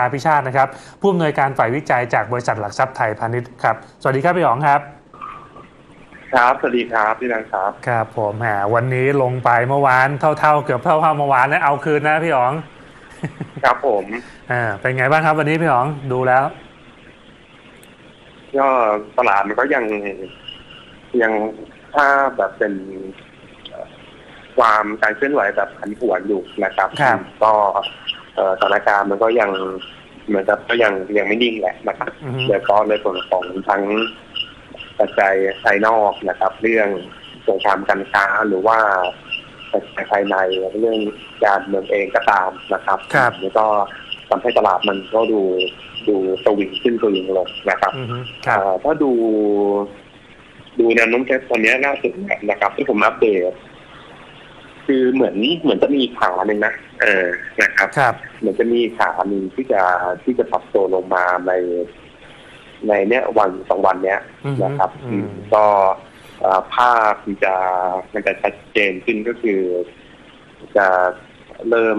าพิชาตินะครับผู้อำนวยการฝ่ายวิจัยจากบริษัทหลักทรัพย์ไทยพาณิชย์ครับ สวัสดีครับพี่อ๋องครับ ครับ สวัสดีครับพี่นันครับ ครับผมแหมวันนี้ลงไปเมื่อวานเท่าๆ เกือบเท่าๆเมื่อวานแล้วเอาคืนนะพี่อ๋องครับผมอ่าเป็นไงบ้างครับวันนี้พี่อ๋องดูแล้วก็ตลาดมันก็ยังยังถ้าแบบเป็นเอ่อความการเคลื่อนไหวแบบผันผวนอยู่นะครับครับก็เอ่อ สถานการณ์มันก็ยังเหมือนกับก็ยังยังไม่นิ่งแหละนะครับอือฮึโดยเฉพาะในส่วนของทั้งปัจจัยภายนอกนะครับ เรื่องสงครามการค้าหรือว่าปัจจัยภายในเรื่องการเมืองเองก็ตามนะครับครับแล้วก็ทำให้ตลาดมันก็ดูดูสวิงขึ้นสวิงลงนะครับอือฮึครับเอ่อถ้าดู ดูแนวโน้มเทสตอนนี้ล่าสุดเนี่ยนะครับที่ผมอัปเดต คือเหมือนเหมือนจะมีขาหนึ่งนะเออนะครับครับเหมือนจะมีขาหนึ่งที่จะที่จะปรับตัวลงมาใน ในเนี้ยวันสองวันเนี้ยอือฮึนะครับอือืมมก็เอ่อภาพมันจะมันจะชัดเจนขึ้นก็คือ จะเริ่ม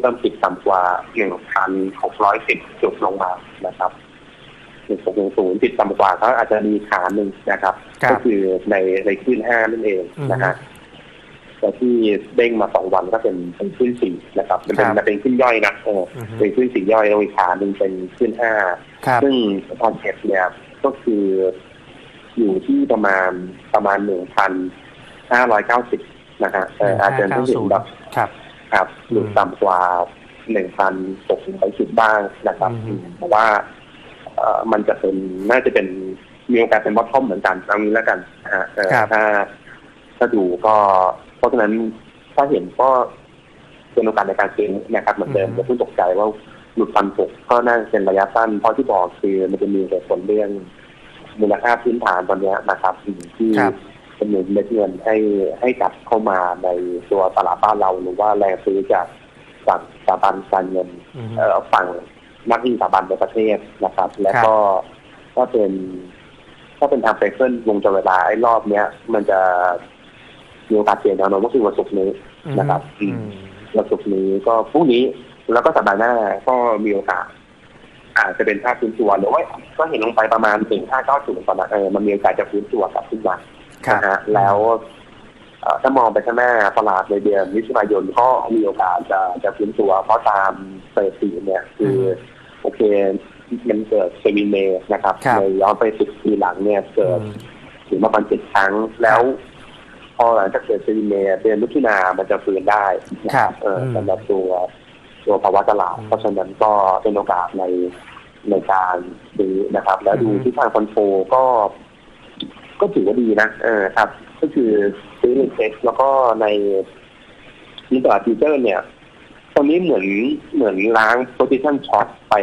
เริ่มติดต่ำกว่าหนึ่งพันหกร้อยสิบจุดลงมานะครับหนึ่งหกหนึ่งศูนย์ติดต่ำกว่าก็อาจจะมีขาหนึ่งนะครับครับ ก็คือในในขึ้นห้านั่นเองอือฮึนะฮะ แต่ที่เด้งมาสองวันก็เป็นเป็นขึ้นสี่นะครับมันเป็นครับมันเป็นขึ้นย่อยนะเอออือฮึเป็นขึ้นสี่ย่อยแล้วอีกขาหนึ่งเป็นขึ้นห้าครับซึ่งทอนเก็ตเนี่ยก็คืออยู่ที่ประมาณประมาณหนึ่งพันห้าร้อยเก้าสิบนะฮะแต่อาจจะไม่ถึงแบบครับครับหรือต่ำกว่าหนึ่งพันหกร้อยจุดบ้างนะครับอืมเพราะว่าเอ่อมันจะเป็นน่าจะเป็นมีโอกาสเป็นวัตทอมเหมือนกันเอางี้แล้วกันนะฮะเอ่อครับถ้าถ้าดูก็ เพราะฉะนั้นถ้าเห็นก็เป็นโอกาสในการซื้อนะครับเหมือนเดิมอย่าเพิ่งตกใจว่าหลุดพันหกก็น่าจะเป็นระยะสั้นเพราะที่บอกคือมันจะมีเหตุผลเรื่องมูลค่าพื้นฐานตอนเนี้ยนะครับที่ครับเป็นหนุนเม็ดเงินให้ให้กลับเข้ามาในตัวตลาดบ้านเราหรือว่าแรงซื้อจากฝั่งสถาบันการเงินอือฮึเอ่อฝั่งนักวิสถาบันในประเทศนะครับ แล้วก็ก็เป็น ก็เป็นทางไซเคิลวงจรเวลาไอ้รอบเนี้ย มันจะ มีโอกาสเปลี่ยนแนวโน้มก็คือวันศุกร์นี้นะครับอืมวันศุกร์นี้ก็พรุ่งนี้แล้วก็สัปดาห์หน้าก็มีโอกาสอาจจะเป็นภาพฟื้นตัวหรือว่าก็เห็นลงไปประมาณถึงห้าเก้าศูนย์ตอนนั้นเออมันมีโอกาสจะฟื้นตัวกลับขึ้นมาครับนะฮะแล้วเอ่อถ้ามองไปข้างหน้าตลาดในเดือนมิถุนายนก็มีโอกาสจะจะฟื้นตัว เพราะตามสถิติเนี่ย คืออโอเคมันเกิด Sell in May นะครับครับในย้อนไปสิบปีหลังเนี่ยเกิดอืมถึงประมาณเจ็ดครั้งแล้วพ อหลังจากเกิด Sell in May เดือนมิถุนามันจะฟื้นได้นะครับเอออืมสำหรับตัวตัวภาวะตลาดอืมเพราะฉะนั้นก็เป็นโอกาสในในการซื้อนะครับ แล้วดูอืมที่ทางคอนโทรก็ ก็ถือว่าดีนะเออครับ ก็คือซื้อในเซ็ตแล้วก็ในในตลาดฟิวเจอร์เนี่ย ตอนนี้เหมือนเหมือนล้าง position short ไป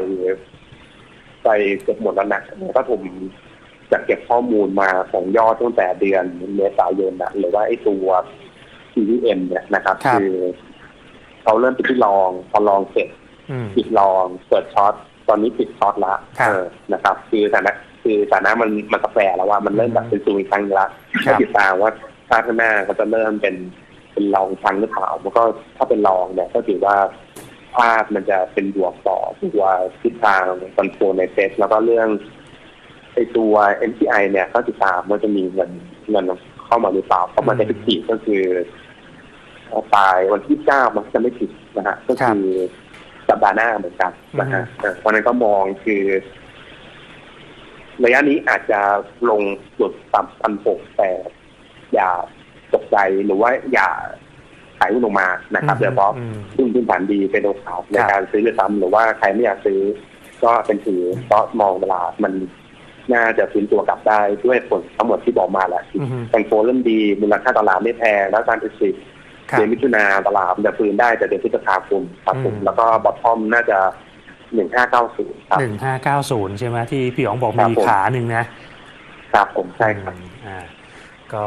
ไปเกือบหมดแล้วนะก็ผม จะเก็บข้อมูลมาของยอดตั้งแต่เดือนเมษายนนะหรือว่าไอ้ตัว CVM เนี่ยนะครับครับอเขาเริ่มไปที่ long พอ long เสร็จอืมปิด long เปิด shortตอนนี้ปิดช็อตละครับเออนะครับ คือฐานะคือฐานะมันมันกาแฟแล้วว่ามันเริ่มแบบเป็นซูมอีกครั้งละครัก็บติดตามว่าชาติข้างหน้าเขาจะเริ่มเป็นเป็นลองครั้งหรือเปล่ามันก็ถ้าเป็นลองเนี่ยก็ถือว่าภาพมันจะเป็นบวกต่อตัวทิศทางคอนโทรลในเซ็ตแล้วก็เรื่องไอตัว MPI เนี่ยก็ติดตามว่าจะมีเงินเงินเข้ามาหรือเปล่าเพราะมันอืมได้พิธีก็คือปลายวันที่เก้ามันจะไม่ผิดนะฮะก็คือสัปดาห์หน้าเหมือนกันนะฮะเออเพราะฉะนั้นก็มองคือระยะนี้อาจจะลงจุดต่ำพันหกแต่อย่าตกใจหรือว่าอย่าขายหุ้นลงมานะครับโดยเฉพาะอืมหุ้นพื้นฐานดีเป็นโอกาสในครับการซื้อหรือซ้ำหรือว่าใครไม่อยากซื้อ ก็เป็นถือเพราะมองเวลามัน น่าจะฟื้นตัวกลับได้ด้วยผลทั้งหมดที่บอกมาแหละอืมแตงโฟเริ่มดีมูลค่าตลาดไม่แพงแล้วการติดสิครับเดือนมิถุนาตลาดมันจะฟื้นได้แต่เดือนพฤษภาคมครับผมอืมแล้วก็ bottom น่าจะหนึ่งห้าเก้าศูนย์ครับหนึ่งห้าเก้าศูนย์ใช่ไหมที่พี่อ๋องบอกครับมีผมขาหนึ่งนะครับผมใช่ครับอืมอ่าก็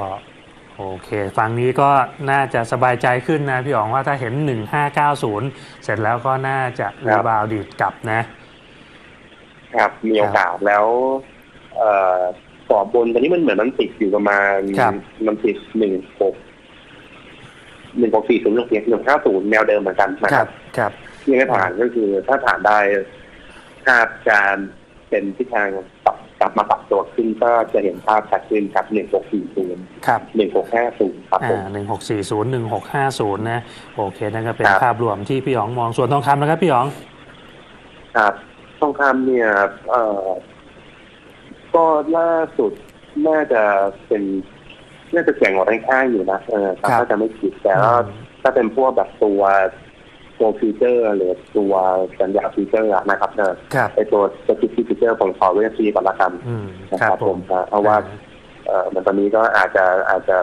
โอเค ฟังนี้ก็น่าจะสบายใจขึ้นนะ พี่อ๋องว่าถ้าเห็น 1590 เสร็จแล้วก็น่าจะครับ rebound ดีดกลับนะ ครับมีโอกาสแล้วเอ่อกรอ บบนตอนนี้มันเหมือนมันติดอยู่ประมาณครับมันติดหนึ่งหกหนึ่งหกสี่ศูนย์หนึ่งหนึ่งห้าศูนย์แนวเดิมเหมือนกันนะคครัรับบครับที่ไม่ผ่านก็คือถ้าผ่านได้ภาพการเป็นทิศทางปรับกลับมาปรับตัวขึ้นก็จะเห็นภาพชัดขึ้นครับหนึ่งหกสี่ศูนย์ครับหนึ่งหกห้าศูนย์ครับผอ่ามหนึ่งหกสี่ศูนย์หนึ่งหกห้าศูนย์นะ โอเคนั่นก็เป็นครับภาพรวมที่พี่หยองมองส่วนทองคำนะครับพี่หยอง ครับ ทองคำเนี่ย เอ่อ ก็ล่าสุดน่าจะเป็นน่าจะแข่งออกข้างๆอยู่นะเออครับถ้าจะไม่ผิดแต่ว่าอืมถ้าเป็นพวกแบบตัวตัวฟิวเจอร์หรือตัวสัญญาฟิวเจอร์อะนะครับเออครับไอตัวสกิปฟิวเจอร์ผมขอเวทีก่อนละกันอืมนะคครัรับบผผมมนะเพราะว่าเอ่อมันตอนนี้ก็อาจจะอาจจะ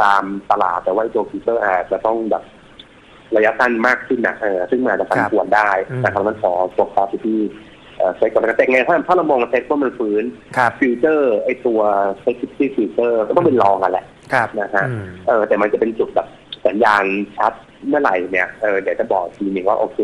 ตามตลาดแต่ว่าไอ้ตัวฟิวเจอร์อาจจะต้องแบบระยะสั้นมากขึ้นนะเออซึ่งมันอาจจะผันผวนได้นะครับมันขอตัวคาไปที่ เอ่อเซ็ตก่อนแล้วกันแต่ไงถ้าถ้าเรามองเซ็ตว่ามันฟื้นครับ futures ไอตัวเซ็ตที่ futures ก็ต้องเป็น long กันแหละครับนะฮะอืมเออแต่มันจะเป็นจุดแบบสัญญาณชัดเมื่อไหร่เนี่ยเออเดี๋ยวจะบอกทีนึงว่าโอเค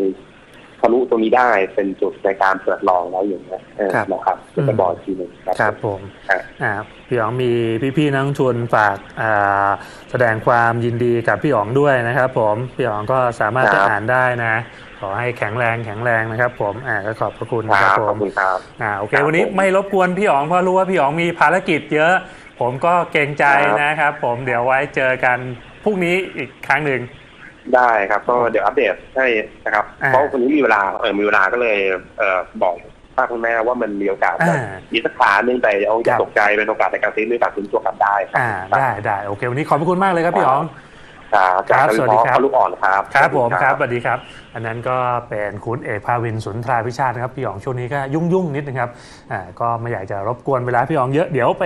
ทะลุตรงนี้ได้เป็นจุดในการเปิด long แล้วอย่างเงี้ยเออครับนะครับเดี๋ยวจะบอกทีนึงครับครับผมครับอ่าพี่หยองมีพี่ๆนักลงทุนฝากอ่าแสดงความยินดีกับพี่หยองด้วยนะครับผมพี่หยองก็สามารถครับจะอ่านได้นะขอให้แข็งแรงแข็งแรงนะครับ ผมอ่าก็ขอบพระคุณคนะครัรับบผขอมบคุณครับอ่าโอเคครับวันนี้ผมไม่รบกวนพี่หยองเพราะรู้ว่าพี่หยองมีภารกิจเยอะ ผมก็เกรงใจครับนะครับ ผมเดี๋ยวไว้เจอกันพรุ่งนี้อีกครั้งหนึ่ง ได้ครับก็เดี๋ยวอัปเดตให้นะครับอ่าเพราะวันนี้มีเวลาเออมีเวลาก็เลยเอ่อบอกป้าคุณแม่ว่ามันมีโอกาสอ่ามีสักขาหนึ่งแต่เอาอคย่ารับตกใจเป็นโอกาสในการซื้อหรือการซื้อตัวกลับได้ครับอ่าได้ได้โอเค วันนี้ขอบพระคุณมากเลยครับพี่หยอง ครับครับจากสวัสดีครับเขาลูกอ่อนครับ ครับผมสวัสดีครับสวัสดีครับ อันนั้นก็เป็นคุณเอกภาวินสุนทราพิชาตินะครับ พี่หยองช่วงนี้ก็ยุ่งยุ่งๆนิดนึงครับอ่าก็ไม่อยากจะรบกวนเวลาพี่หยองเยอะ เดี๋ยวไป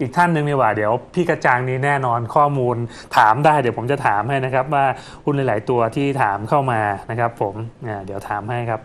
อีกท่านหนึ่งดีกว่า เดี๋ยวพี่กระจางนี้แน่นอนข้อมูลถามได้ เดี๋ยวผมจะถามให้นะครับว่าหุ้นหลาย ๆ ตัวที่ถามเข้ามานะครับ ผมอ่าเดี๋ยวถามให้ครับ